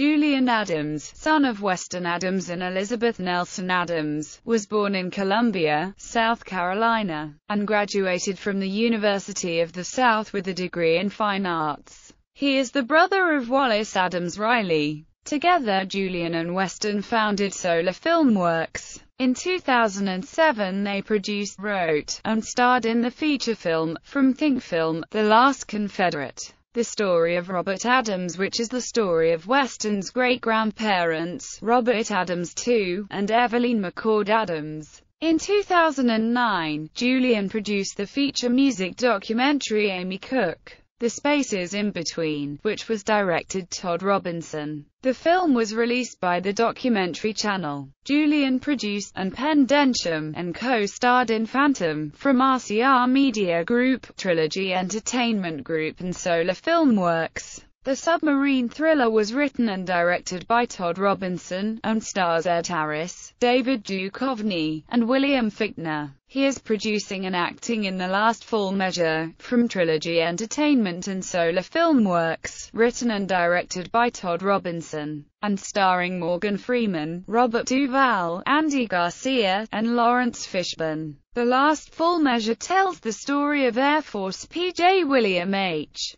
Julian Adams, son of Weston Adams and Elizabeth Nelson Adams, was born in Columbia, South Carolina, and graduated from the University of the South with a degree in fine arts. He is the brother of Wallace Adams Riley. Together Julian and Weston founded Solar Filmworks. In 2007 they produced, wrote, and starred in the feature film, from Think Film, The Last Confederate. The story of Robert Adams which is the story of Weston's great-grandparents, Robert Adams II, and Evelyn McCord Adams. In 2009, Julian produced the feature music documentary Amy Cook. The Spaces in Between, which was directed Todd Robinson. The film was released by the Documentary Channel. Julian produced, and Pen Densham, and co-starred in Phantom, from RCR Media Group, Trilogy Entertainment Group and Solar Filmworks. The submarine thriller was written and directed by Todd Robinson, and stars Ed Harris, David Duchovny, and William Fichtner. He is producing and acting in The Last Full Measure, from Trilogy Entertainment and Solar Filmworks, written and directed by Todd Robinson, and starring Morgan Freeman, Robert Duvall, Andy Garcia, and Laurence Fishburne. The Last Full Measure tells the story of Air Force PJ William H.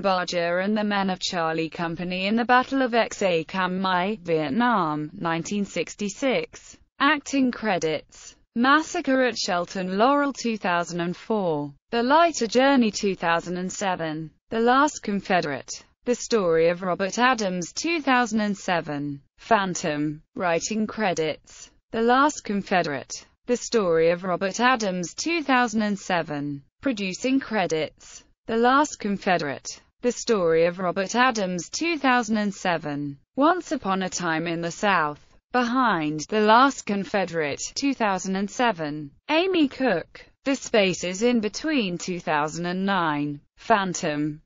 Barger and the men of Charlie Company in the Battle of Xa Cam Mai, Vietnam, 1966. Acting credits Massacre at Shelton Laurel 2004, The Lighter Journey 2007, The Last Confederate, The Story of Robert Adams 2007, Phantom, Writing Credits, The Last Confederate, The Story of Robert Adams 2007, Producing Credits, the Last Confederate. The Story of Robert Adams 2007. Once Upon a Time in the South. Behind The Last Confederate 2007. Amy Cook. The Spaces in Between 2009. Phantom.